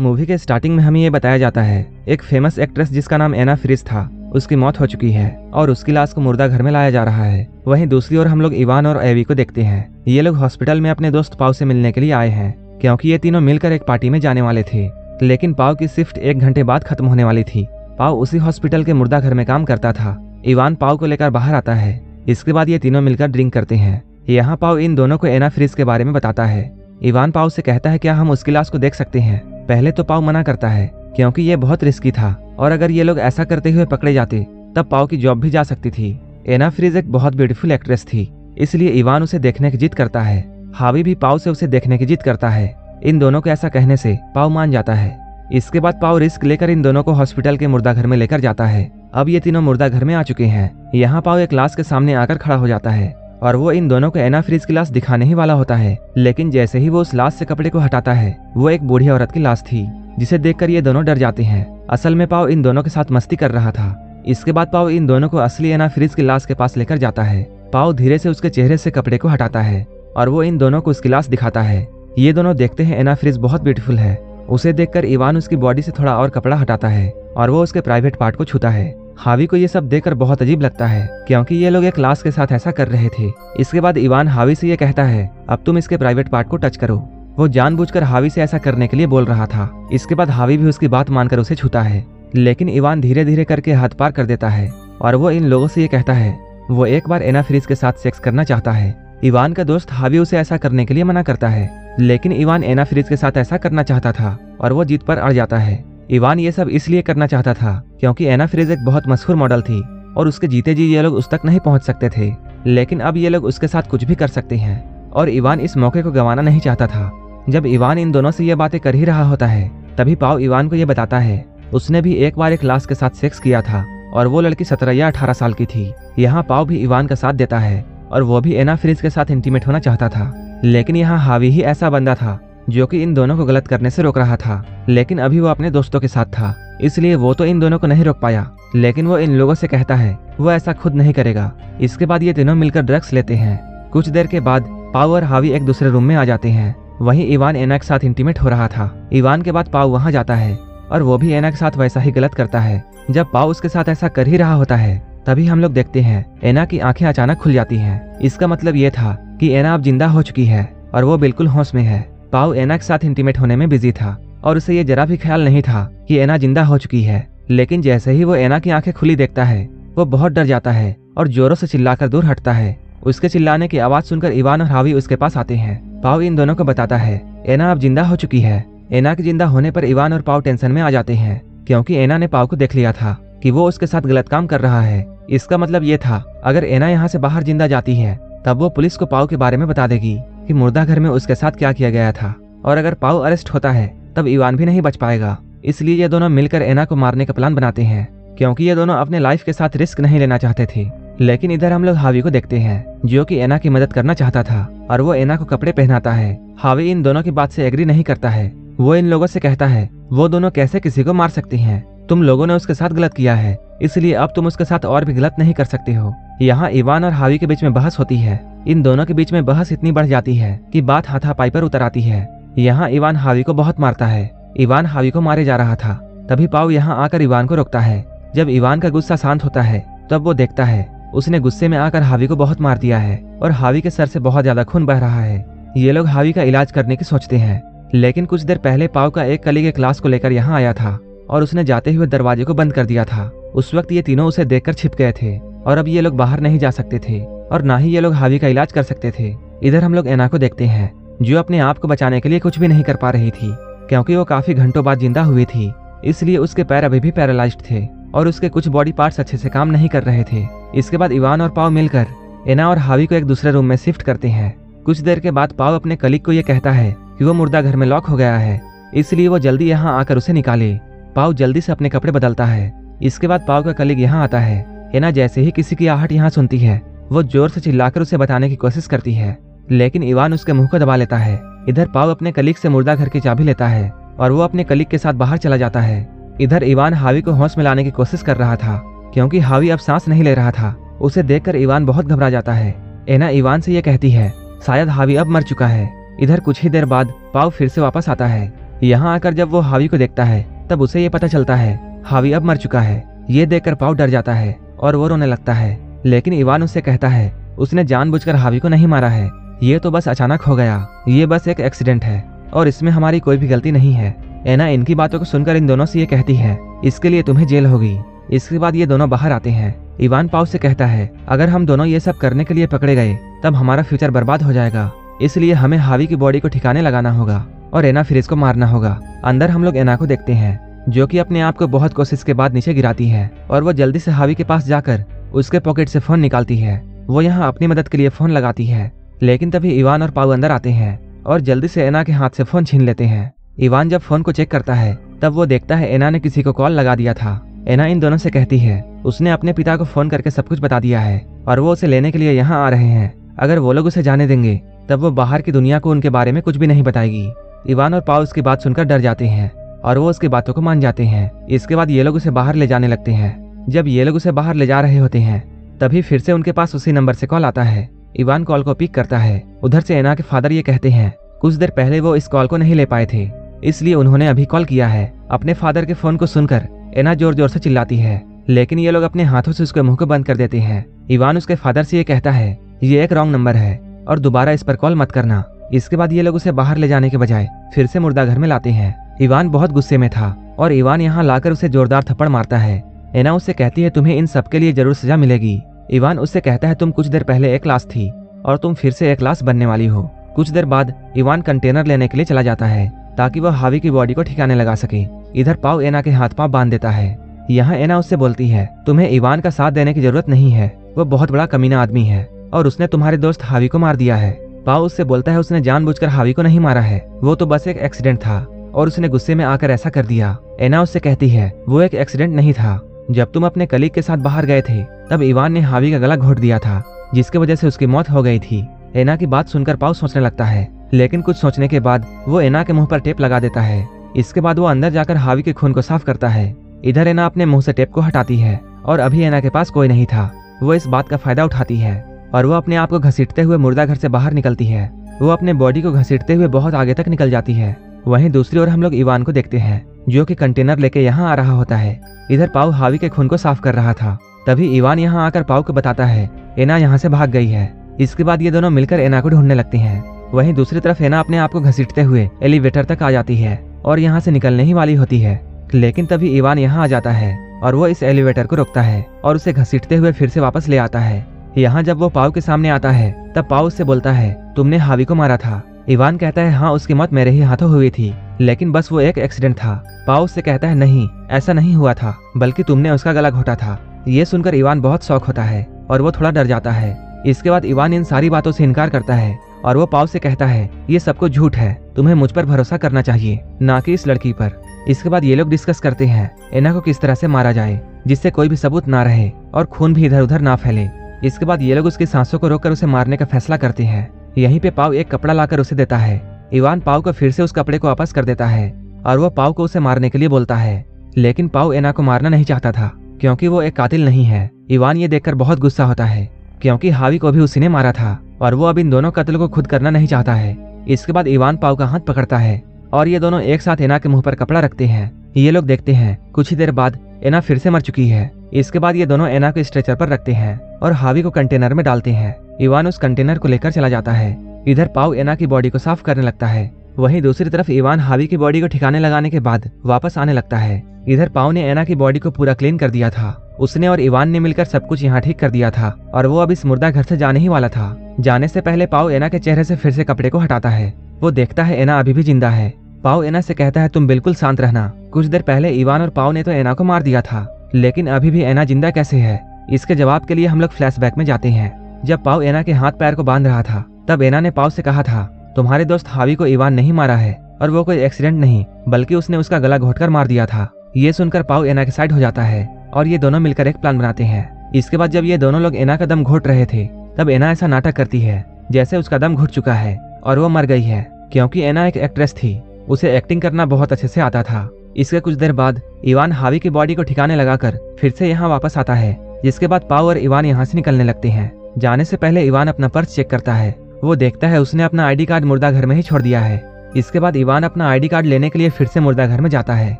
Movie के starting में हमें ये बताया जाता है, एक फ़ेमस एक्ट्रेस जिसका नाम एना फ्रिज था, उसकी मौत हो चुकी है, और उसकी लाश को मुर्दा घर में लाया जा रहा है। वहीं दूसरी ओर हम लोग इवान और एवी को देखते हैं। ये लोग हॉस्पिटल में अपने दोस्त पाव से मिलने के लिए आए हैं, क्योंकि ये तीनों मिलकर एक पार्टी में जाने वाले थे। लेकिन पाव की शिफ्ट एक घंटे बाद खत्म होने वाली थी। पाव उसी हॉस्पिटल के मुर्दा घर में काम करता था। इवान पाव को लेकर बाहर आता है। इसके बाद ये तीनों मिलकर ड्रिंक करते हैं। यहाँ पाव इन दोनों को एना फ्रिज के बारे में बताता है। इवान पाव से कहता है, क्या हम उसकी लाश को देख सकते हैं? पहले तो पाव मना करता है, क्योंकि ये बहुत रिस्की था, और अगर ये लोग ऐसा करते हुए पकड़े जाते, तब पाव की जॉब भी जा सकती थी। एना फ्रीज एक बहुत ब्यूटीफुल एक्ट्रेस थी, इसलिए इवान उसे देखने की जिद करता है। हावी भी पाव से उसे देखने की जिद करता है। इन दोनों को ऐसा कहने से पाव मान जाता है। इसके बाद पाव रिस्क लेकर इन दोनों को हॉस्पिटल के मुर्दा घर में लेकर जाता है। अब ये तीनों मुर्दा घर में आ चुके हैं। यहाँ पाव एक लाश के सामने आकर खड़ा हो जाता है। और वो इन दोनों को एना फ्रीज की लाश दिखाने ही वाला होता है। लेकिन जैसे ही वो उस लाश से कपड़े को हटाता है, वो एक बूढ़ी औरत की लाश थी, जिसे देखकर ये दोनों डर जाते हैं। असल में पाओ इन दोनों के साथ मस्ती कर रहा था। इसके बाद पाओ इन दोनों को असली एना फ्रीज की लाश के पास लेकर जाता है। पाओ धीरे से उसके चेहरे से कपड़े को हटाता है और वो इन दोनों को उसकी लाश दिखाता है। ये दोनों देखते हैं एना फ्रीज बहुत ब्यूटीफुल है। उसे देखकर इवान उसकी बॉडी से थोड़ा और कपड़ा हटाता है और वो उसके प्राइवेट पार्ट को छूता है। हावी को ये सब देखकर बहुत अजीब लगता है, क्योंकि ये लोग एक लाश के साथ ऐसा कर रहे थे। इसके बाद इवान हावी से ये कहता है, अब तुम इसके प्राइवेट पार्ट को टच करो। वो जानबूझकर हावी से ऐसा करने के लिए बोल रहा था। इसके बाद हावी भी उसकी बात मानकर उसे छूता है, लेकिन इवान धीरे धीरे करके हाथ पार कर देता है, और वो इन लोगों से ये कहता है, वो एक बार एना फ्रीज के साथ सेक्स करना चाहता है। इवान का दोस्त हावी उसे ऐसा करने के लिए मना करता है, लेकिन इवान एना फ्रीज के साथ ऐसा करना चाहता था, और वो जीत पर अड़ जाता है। इवान ये सब इसलिए करना चाहता था क्योंकि एना फ्रीज एक बहुत मशहूर मॉडल थी और उसके जीते जी ये लोग उस तक नहीं पहुँच सकते थे, लेकिन अब ये लोग उसके साथ कुछ भी कर सकते हैं। और इवान इस मौके को गंवाना नहीं चाहता था। जब इवान इन दोनों से ये बातें कर ही रहा होता है, तभी पाव इवान को ये बताता है, उसने भी एक बार एक लाश के साथ सेक्स किया था, और वो लड़की सत्रह या अठारह साल की थी। यहाँ पाव भी इवान का साथ देता है, और वो भी एना फ्रिज के साथ इंटीमेट होना चाहता था। लेकिन यहाँ हावी ही ऐसा बंदा था जो कि इन दोनों को गलत करने से रोक रहा था, लेकिन अभी वो अपने दोस्तों के साथ था, इसलिए वो तो इन दोनों को नहीं रोक पाया, लेकिन वो इन लोगों से कहता है, वो ऐसा खुद नहीं करेगा, इसके बाद ये तीनों मिलकर ड्रग्स लेते हैं। कुछ देर के बाद, पाव और हावी एक दूसरे रूम में आ जाते हैं, वहीं इवान एना के साथ इंटीमेट हो रहा था। इवान के बाद पाव वहाँ जाता है, और वो भी एना के साथ वैसा ही गलत करता है। जब पाव उसके साथ ऐसा कर ही रहा होता है, तभी हम लोग देखते हैं, एना की आँखें अचानक खुल जाती हैं। इसका मतलब ये था कि एना अब ज़िंदा हो चुकी है, और वो बिल्कुल होश में है। पाव एना के साथ इंटीमेट होने में बिज़ी था, और उसे ये जरा भी ख्याल नहीं था कि एना ज़िंदा हो चुकी है। लेकिन जैसे ही वो एना की आँखें खुली देखता है, वो बहुत डर जाता है और जोरों से चिल्लाकर दूर हटता है। उसके चिल्लाने की आवाज़ सुनकर इवान और हावी उसके पास आते हैं। पाव इन दोनों को बताता है, एना अब ज़िंदा हो चुकी है। एना के ज़िंदा होने पर इवान और पाव टेंशन में आ जाते हैं, क्योंकि एना ने पाव को देख लिया था कि वो उसके साथ गलत काम कर रहा है। इसका मतलब ये था, अगर एना यहाँ से बाहर ज़िंदा जाती है, तब वो पुलिस को पाव के बारे में बता देगी। कि मुर्दा घर में उसके साथ क्या किया गया था। और अगर पाव अरेस्ट होता है, तब इवान भी नहीं बच पाएगा। इसलिए ये दोनों मिलकर एना को मारने का प्लान बनाते हैं, क्योंकि ये दोनों अपने लाइफ के साथ रिस्क नहीं लेना चाहते थे। लेकिन इधर हम लोग हावी को देखते हैं, जो कि एना की मदद करना चाहता था, और वो एना को कपड़े पहनाता है। हावी इन दोनों की बात से एग्री नहीं करता है। वो इन लोगों से कहता है, वो दोनों कैसे किसी को मार सकती हैं? तुम लोगों ने उसके साथ गलत किया है, इसलिए अब तुम उसके साथ और भी गलत नहीं कर सकते हो। यहाँ इवान और हावी के बीच में बहस होती है। इन दोनों के बीच में बहस इतनी बढ़ जाती है कि बात हाथापाई पर उतर आती है। यहाँ इवान हावी को बहुत मारता है। इवान हावी को मारे जा रहा था। तभी पाव यहाँ आकर इवान को रोकता है। जब इवान का गुस्सा शांत होता है, तब वो देखता है, उसने गुस्से में आकर हावी को बहुत मार दिया है और हावी के सर से बहुत ज़्यादा खून बह रहा है। ये लोग हावी का इलाज करने की सोचते हैं। लेकिन कुछ देर पहले पाव का एक कली के क्लास को लेकर यहाँ आया था और उसने जाते हुए दरवाजे को बंद कर दिया था। उस वक्त ये तीनों उसे देखकर छिप गए थे। और अब ये लोग बाहर नहीं जा सकते थे, और ना ही ये लोग हावी का इलाज कर सकते थे। इधर हम लोग एना को देखते हैं, जो अपने आप को बचाने के लिए कुछ भी नहीं कर पा रही थी, क्योंकि वो काफ़ी घंटों बाद ज़िंदा हुई थी, इसलिए उसके पैर अभी भी पैरालाइज्ड थे, और उसके कुछ बॉडी पार्ट्स अच्छे से काम नहीं कर रहे थे। इसके बाद इवान और पाव मिलकर, एना और हावी को एक दूसरे रूम में शिफ्ट करते हैं। कुछ देर के बाद पाव अपने कलिक को यह कहता है कि वो मुर्दा घर में लॉक हो गया है, इसलिए वो जल्दी यहाँ आकर उसे निकाले। पाव जल्दी से अपने कपड़े बदलता है। इसके बाद पाव का कलिक यहाँ आता है। एना जैसे ही किसी की आहट यहाँ सुनती है, वो ज़ोर से चिल्लाकर उसे बताने की कोशिश करती है। लेकिन इवान उसके मुँह को दबा लेता है। इधर पाव अपने कलिक से मुर्दा घर की चाबी लेता है, और वो अपने कलिक के साथ बाहर चला जाता है। इधर इवान हावी को होश में लाने की कोशिश कर रहा था, क्योंकि हावी अब सांस नहीं ले रहा था। उसे देखकर इवान बहुत घबरा जाता है। एना इवान से यह कहती है, शायद हावी अब मर चुका है। इधर कुछ ही देर बाद पाव फिर से वापस आता है। यहाँ आकर जब वो हावी को देखता है, तब उसे ये पता चलता है, हावी अब मर चुका है। ये देखकर पाव डर जाता है। और वो रोने लगता है। लेकिन इवान उससे कहता है, उसने जानबूझकर हावी को नहीं मारा है। ये तो बस अचानक हो गया। ये बस एक एक्सीडेंट है। और इसमें हमारी कोई भी गलती नहीं है। एना, इनकी बातों को सुनकर इन दोनों से ये कहती है, इसके लिए तुम्हें जेल होगी। इसके बाद ये दोनों बाहर आते हैं। इवान पाव से कहता है, अगर हम दोनों ये सब करने के लिए पकड़े गए, तब हमारा फ्यूचर बर्बाद हो जाएगा। इसलिए हमें हावी की बॉडी को ठिकाने लगाना होगा और एना फिर इसको मारना होगा। अंदर हम लोग एना को देखते हैं। जो कि अपने आप को बहुत कोशिश के बाद नीचे गिराती है, और वो जल्दी से हावी के पास जाकर उसके पॉकेट से फ़ोन निकालती है। वो यहाँ अपनी मदद के लिए फ़ोन लगाती है, लेकिन तभी इवान और पाऊ अंदर आते हैं, और जल्दी से एना के हाथ से फ़ोन छीन लेते हैं। इवान जब फ़ोन को चेक करता है, तब वो देखता है एना ने किसी को कॉल लगा दिया था। एना इन दोनों से कहती है, उसने अपने पिता को फ़ोन करके सब कुछ बता दिया है, और वो उसे लेने के लिए यहाँ आ रहे हैं। अगर वो लोग उसे जाने देंगे, तब वो बाहर की दुनिया को उनके बारे में कुछ भी नहीं बताएगी। इवान और पाओ उसकी बात सुनकर डर जाते हैं। और वो उसकी बातों को मान जाते हैं। इसके बाद ये लोग उसे बाहर ले जाने लगते हैं। जब ये लोग उसे बाहर ले जा रहे होते हैं, तभी फिर से उनके पास उसी नंबर से कॉल आता है। इवान कॉल को पिक करता है। उधर से एना के फादर ये कहते हैं, कुछ देर पहले वो इस कॉल को नहीं ले पाए थे, इसलिए उन्होंने अभी कॉल किया है। अपने फादर के फ़ोन को सुनकर एना ज़ोर ज़ोर से चिल्लाती है, लेकिन ये लोग अपने हाथों से उसके मुँह को बंद कर देते हैं। इवान उसके फादर से ये कहता है, ये एक रॉन्ग नंबर है, और दोबारा इस पर कॉल मत करना। इसके बाद ये लोग उसे बाहर ले जाने के बजाय फिर से मुर्दा घर में लाते हैं। इवान बहुत गुस्से में था और इवान यहाँ लाकर उसे जोरदार थप्पड़ मारता है। एना उससे कहती है, तुम्हें इन सब के लिए ज़रूर सजा मिलेगी। इवान उससे कहता है, तुम कुछ देर पहले एक क्लास थी और तुम फिर से एक क्लास बनने वाली हो। कुछ देर बाद इवान कंटेनर लेने के लिए चला जाता है, ताकि वह हावी की बॉडी को ठिकाने लगा सके। इधर पाव एना के हाथ पाव बाँध देता है। यहाँ एना उससे बोलती है, तुम्हें इवान का साथ देने की ज़रूरत नहीं है। वो बहुत बड़ा कमीना आदमी है और उसने तुम्हारे दोस्त हावी को मार दिया है। पाव उससे बोलता है, उसने जानबूझकर हावी को नहीं मारा है। वो तो बस एक एक्सीडेंट था। और उसने गुस्से में आकर ऐसा कर दिया। एना उससे कहती है, वो एक एक्सीडेंट नहीं था। जब तुम अपने कलीग के साथ बाहर गए थे, तब इवान ने हावी का गला घोट दिया था, जिसकी वजह से उसकी मौत हो गई थी। एना की बात सुनकर पाव सोचने लगता है, लेकिन कुछ सोचने के बाद वो एना के मुँह पर टेप लगा देता है। इसके बाद वो अंदर जाकर हावी के खून को साफ़ करता है। इधर एना अपने मुँह से टेप को हटाती है, और अभी एना के पास कोई नहीं था। वो इस बात का फ़ायदा उठाती है, और वो अपने आप को घसीटते हुए मुर्दा घर से बाहर निकलती है। वो अपने बॉडी को घसीटते हुए बहुत आगे तक निकल जाती है। वहीं दूसरी ओर हम लोग इवान को देखते हैं, जो कि कंटेनर लेके यहाँ आ रहा होता है। इधर पाव हावी के खून को साफ़ कर रहा था। तभी इवान यहाँ आकर पाव को बताता है, एना यहाँ से भाग गई है। इसके बाद ये दोनों मिलकर एना को ढूँढने लगती हैं। वहीं दूसरी तरफ़ एना अपने आप को घसीटते हुए एलिवेटर तक आ जाती है और यहाँ से निकलने ही वाली होती है। लेकिन तभी इवान यहाँ आ जाता है और वो इस एलिवेटर को रोकता है और उसे घसीटते हुए फिर से वापस ले आता है। यहाँ जब वो पाव के सामने आता है, तब पाव उससे बोलता है, तुमने हावी को मारा था। इवान कहता है हाँ उसकी मौत मेरे ही हाथों हुई थी, लेकिन बस वो एक एक्सीडेंट था। पाओ उससे कहता है, नहीं, ऐसा नहीं हुआ था, बल्कि तुमने उसका गला घोटा था। ये सुनकर इवान बहुत शौक होता है, और वो थोड़ा डर जाता है। इसके बाद इवान इन सारी बातों से इनकार करता है, और वो पाव से कहता है, ये सबको झूठ है, तुम्हें मुझ पर भरोसा करना चाहिए, न कि इस लड़की पर। इसके बाद ये लोग डिस्कस करते हैं एना को किस तरह से मारा जाए, जिससे कोई भी सबूत ना रहे, और खून भी इधर उधर ना फैले। इसके बाद ये लोग उसकी सांसों को रोककर उसे मारने का फैसला करते हैं। यहीं पे पाव एक कपड़ा लाकर उसे देता है। इवान पाव को फिर से उस कपड़े को वापस कर देता है, और वो पाव को उसे मारने के लिए बोलता है। लेकिन पाव एना को मारना नहीं चाहता था, क्योंकि वो एक कातिल नहीं है। इवान ये देखकर बहुत गुस्सा होता है, क्योंकि हावी को भी उसी ने मारा था, और वो अब इन दोनों कत्ल को खुद करना नहीं चाहता है। इसके बाद इवान पाव का हाथ पकड़ता है, और ये दोनों एक साथ एना के मुँह पर कपड़ा रखते हैं। ये लोग देखते हैं, कुछ ही देर बाद एना फिर से मर चुकी है। इसके बाद ये दोनों एना को स्ट्रेचर पर रखते हैं और हावी को कंटेनर में डालते हैं। इवान उस कंटेनर को लेकर चला जाता है। इधर पाव एना की बॉडी को साफ़ करने लगता है। वहीं दूसरी तरफ़ इवान हावी की बॉडी को ठिकाने लगाने के बाद वापस आने लगता है। इधर पाव ने एना की बॉडी को पूरा क्लीन कर दिया था। उसने और इवान ने मिलकर सब कुछ यहाँ ठीक कर दिया था और वो अब इस मुर्दा घर से जाने ही वाला था। जाने से पहले पाव एना के चेहरे से फिर से कपड़े को हटाता है। वो देखता है एना अभी भी ज़िंदा है। पाव एना से कहता है, तुम बिल्कुल शांत रहना। कुछ देर पहले इवान और पाव ने तो एना को मार दिया था। लेकिन अभी भी एना ज़िंदा कैसे है? इसके जवाब के लिए हम लोग फ्लैशबैक में जाते हैं। जब पाव एना के हाथ पैर को बाँध रहा था, तब एना ने पाव से कहा था, तुम्हारे दोस्त हावी को इवान नहीं मारा है, और वो कोई एक्सीडेंट नहीं, बल्कि उसने उसका गला घोटकर मार दिया था। ये सुनकर पाव एना के साइड हो जाता है, और ये दोनों मिलकर एक प्लान बनाते हैं। इसके बाद जब ये दोनों लोग एना का दम घोट रहे थे, तब एना ऐसा नाटक करती है, जैसे उसका दम घुट चुका है, और वो मर गई है, क्योंकि एना एक एक्ट्रेस थी। उसे एक्टिंग करना बहुत अच्छे से आता था। इसके कुछ देर बाद, इवान हावी की बॉडी को ठिकाने लगाकर फिर से यहाँ वापस आता है, जिसके बाद पाव और इवान यहाँ से निकलने लगते हैं। जाने से पहले इवान अपना पर्स चेक करता है। वो देखता है उसने अपना आईडी कार्ड मुर्दा घर में ही छोड़ दिया है। इसके बाद इवान अपना आईडी कार्ड लेने के लिए फिर से मुर्दा घर में जाता है।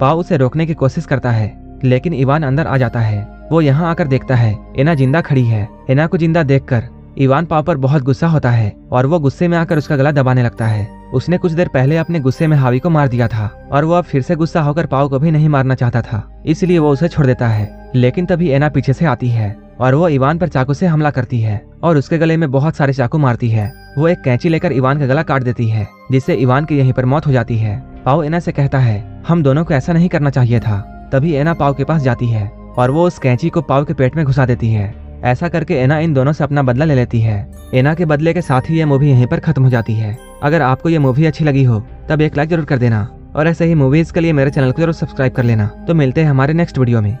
पाव उसे रोकने की कोशिश करता है, लेकिन इवान अंदर आ जाता है। वो यहाँ आकर देखता है, एना ज़िंदा खड़ी है। एना को ज़िंदा देखकर इवान पाव पर बहुत गुस्सा होता है और वो गुस्से में आकर उसका गला दबाने लगता है। उसने कुछ देर पहले अपने गुस्से में हावी को मार दिया था और वो अब फिर से गुस्सा होकर पाव को भी नहीं मारना चाहता था, इसलिए वो उसे छोड़ देता है। लेकिन तभी एना पीछे से आती है और वो इवान पर चाकू से हमला करती है और उसके गले में बहुत सारे चाकू मारती है। वो एक कैंची लेकर इवान का गला काट देती है, जिससे इवान की यहीं पर मौत हो जाती है। पाओ एना से कहता है, हम दोनों को ऐसा नहीं करना चाहिए था। तभी एना पाव के पास जाती है और वो उस कैंची को पाव के पेट में घुसा देती है। ऐसा करके एना इन दोनों से अपना बदला ले लेती है। एना के बदले के साथ ही ये मूवी यहीं पर खत्म हो जाती है। अगर आपको ये मूवी अच्छी लगी हो, तब एक लाइक ज़रूर कर देना। और ऐसे ही मूवीज़ के लिए मेरे चैनल को ज़रूर सब्सक्राइब कर लेना। तो मिलते हैं हमारे नेक्स्ट वीडियो में।